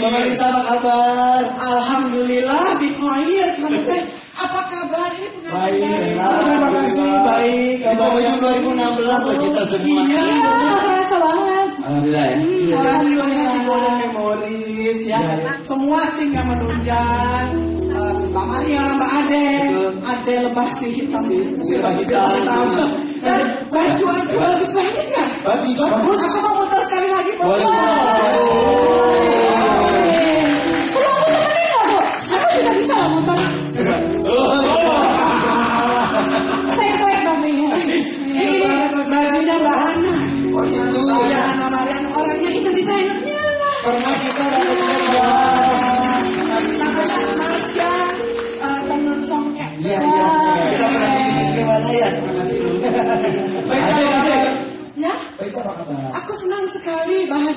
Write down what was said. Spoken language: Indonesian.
Lisa apa kabar? Alhamdulillah bikhair kamu teh apa kabar ini pengantin Baik, baru? terima kasih, baik. Di penghujung 2016 loh kita semua. Iya. Iya, kerasa banget. Alhamdulillah ya. Alhamdulillah kasih golden memories ya. Semua tinggal menunjang. Eh, Mbak Maria, Mbak Ade, Ade lebah si hitam, si lebah hitam. Dan baju aku bagus banget nggak? Bagus, bagus. Aku mau muter sekali lagi. Pak. Boleh, Oh itu. Ya Ana Marian orangnya itu desainernya. Pernah kita dapat Namanya Marsha Tenun Songket. Iya, iya. Kita pernah dikirim ke mana ya? Terima kasih. Baik. Ya, Baik, apa kabar? aku senang sekali bahagia.